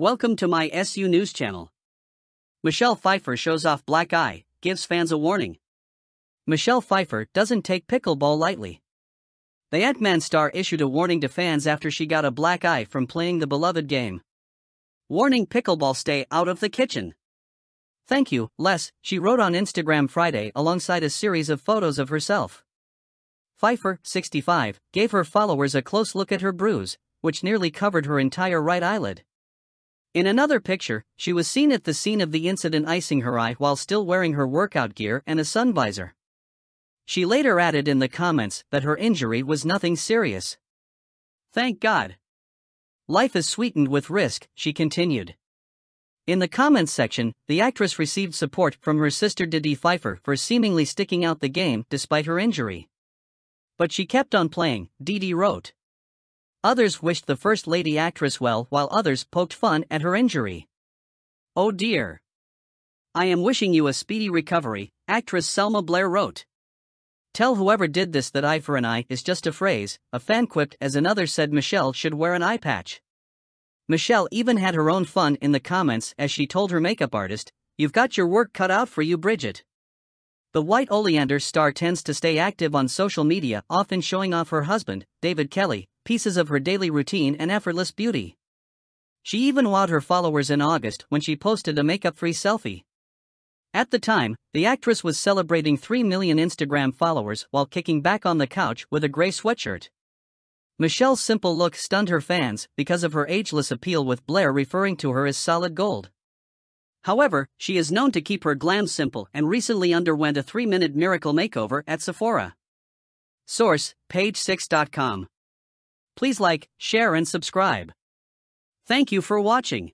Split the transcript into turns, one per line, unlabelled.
Welcome to my SU News channel. Michelle Pfeiffer shows off black eye, gives fans a warning. Michelle Pfeiffer doesn't take pickleball lightly. The Ant-Man star issued a warning to fans after she got a black eye from playing the beloved game. Warning pickleball stay out of the kitchen. Thank you, Les, she wrote on Instagram Friday alongside a series of photos of herself. Pfeiffer, 65, gave her followers a close look at her bruise, which nearly covered her entire right eyelid. In another picture, she was seen at the scene of the incident icing her eye while still wearing her workout gear and a sun visor. She later added in the comments that her injury was nothing serious. Thank God. Life is sweetened with risk, she continued. In the comments section, the actress received support from her sister Dedee Pfeiffer for seemingly sticking out the game despite her injury. But she kept on playing, Dedee wrote. Others wished the First Lady actress well while others poked fun at her injury. Oh dear. I am wishing you a speedy recovery, actress Selma Blair wrote. Tell whoever did this that eye for an eye is just a phrase, a fan quipped as another said Michelle should wear an eye patch. Michelle even had her own fun in the comments as she told her makeup artist, You've got your work cut out for you, Bridget. The White Oleander star tends to stay active on social media, often showing off her husband, David Kelley, pieces of her daily routine and effortless beauty. She even wowed her followers in August when she posted a makeup free selfie. At the time, the actress was celebrating 3 million Instagram followers while kicking back on the couch with a gray sweatshirt. Michelle's simple look stunned her fans because of her ageless appeal, with Blair referring to her as solid gold. However, she is known to keep her glam simple and recently underwent a 3 minute miracle makeover at Sephora. Source Page6.com. Please like, share, and subscribe. Thank you for watching.